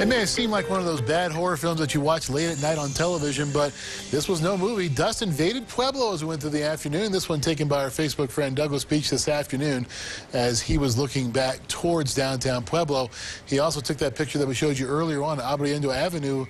It may have seemed like one of those bad horror films that you watch late at night on television, but this was no movie. Dust invaded Pueblo as we went through the afternoon. This one taken by our Facebook friend Douglas Beach this afternoon as he was looking back towards downtown Pueblo. He also took that picture that we showed you earlier on Abriendo Avenue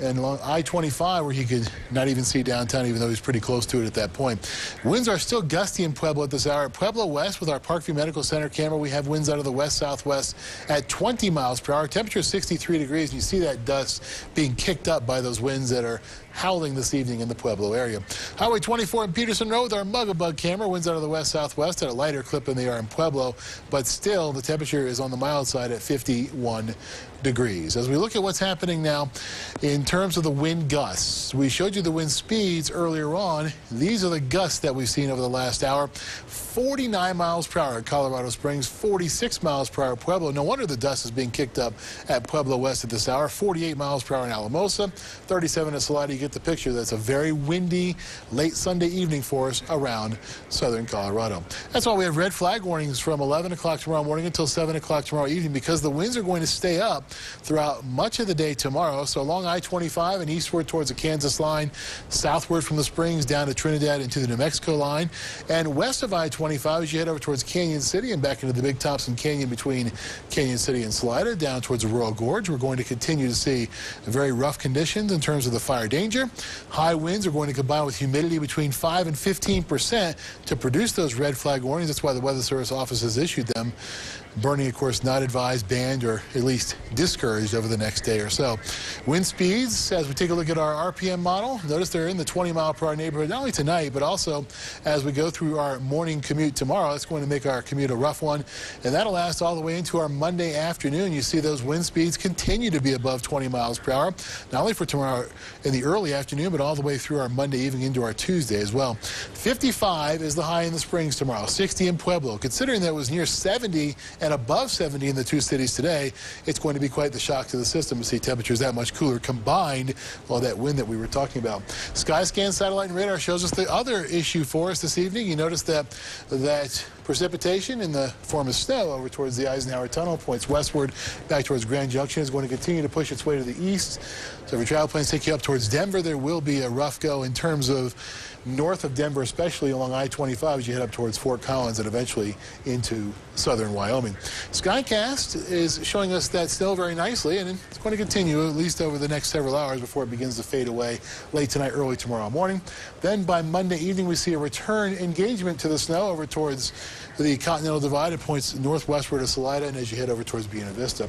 and I-25 where he could not even see downtown even though he's pretty close to it at that point. Winds are still gusty in Pueblo at this hour. Pueblo West with our Parkview Medical Center camera we have winds out of the west-southwest at 20 miles per hour. Temperature is 63 degrees and you see that dust being kicked up by those winds that are howling this evening in the Pueblo area. Highway 24 in Peterson Road our Mugabug camera winds out of the west-southwest at a lighter clip than they are in Pueblo but still the temperature is on the mild side at 51 degrees. As we look at what's happening now in terms of the wind gusts, we showed you the wind speeds earlier on. These are the gusts that we've seen over the last hour. 49 miles per hour at Colorado Springs, 46 miles per hour at Pueblo. No wonder the dust is being kicked up at Pueblo West at this hour. 48 miles per hour in Alamosa, 37 at Salida. Get the picture. That's a very windy late Sunday evening for us around southern Colorado. That's why we have red flag warnings from 11 o'clock tomorrow morning until 7 o'clock tomorrow evening because the winds are going to stay up throughout much of the day tomorrow. So along I-25 and eastward towards the Kansas line, southward from the Springs down to Trinidad into the New Mexico line, and west of I-25 as you head over towards Cañon City and back into the Big Thompson Canyon between Cañon City and Salida down towards the Royal Gorge. We're going to continue to see very rough conditions in terms of the fire danger. High winds are going to combine with humidity between 5 and 15 percent to produce those red flag warnings. That's why the Weather Service office has issued them. Burning, of course, not advised, banned, or at least discouraged over the next day or so. Wind speeds, as we take a look at our RPM model, notice they're in the 20 mile per hour neighborhood, not only tonight, but also as we go through our morning commute tomorrow. It's going to make our commute a rough one, and that'll last all the way into our Monday afternoon. You see those wind speeds continue to be above 20 miles per hour, not only for tomorrow in the early afternoon, but all the way through our Monday evening into our Tuesday as well. 55 is the high in the Springs tomorrow, 60 in Pueblo. Considering that it was near 70 and above 70 in the two cities today, it's going to be quite the shock to the system to see temperatures that much cooler combined with all that wind that we were talking about. Skyscan satellite and radar shows us the other issue for us this evening. You notice that that precipitation in the form of snow over towards the Eisenhower Tunnel points westward back towards Grand Junction is going to continue to push its way to the east. So if your travel plans take you up towards Denver, there will be a rough go in terms of north of Denver, especially along I-25 as you head up towards Fort Collins and eventually into southern Wyoming. Skycast is showing us that still very nicely, and it's going to continue at least over the next several hours before it begins to fade away late tonight, early tomorrow morning. Then by Monday evening, we see a return engagement to the snow over towards the Continental Divide. It points northwestward of Salida, and as you head over towards Buena Vista.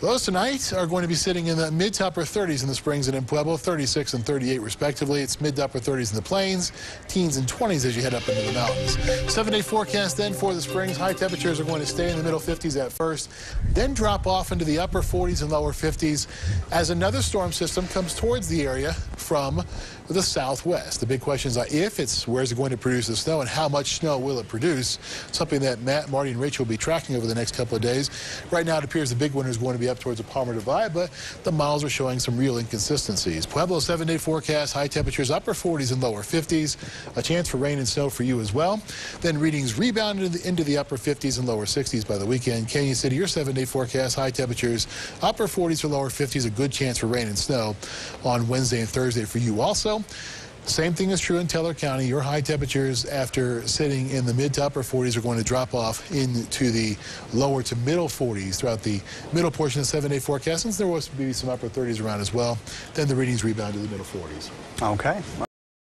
Those tonight are going to be sitting in the mid to upper 30s in the Springs and in Pueblo, 36 and 38 respectively. It's mid to upper 30s in the plains, teens and 20s as you head up into the mountains. Seven-day forecast then for the Springs. High temperatures are going to stay in the middle 50s at first, then drop off into the upper 40s and lower 50s as another storm system comes towards the area from the southwest. The big question is if it's where's it going to produce the snow and how much snow will it produce? Something that Matt, Marty, and Rachel will be tracking over the next couple of days. Right now, it appears the big winner is going to be up towards the Palmer Divide, but the models are showing some real inconsistencies. Pueblo seven-day forecast, high temperatures upper 40s and lower 50s. A chance for rain and snow for you as well. Then readings rebound into the, into the upper 50s and lower 60s by the weekend. Cañon City, your seven-day forecast, high temperatures upper 40s or lower 50s. A good chance for rain and snow on Wednesday and Thursday for you also. Same thing is true in Teller County. Your high temperatures after sitting in the mid to upper 40s are going to drop off into the lower to middle 40s throughout the middle portion of the seven-day forecast. Since there was to be some upper 30s around as well, then the readings rebound to the middle 40s. Okay.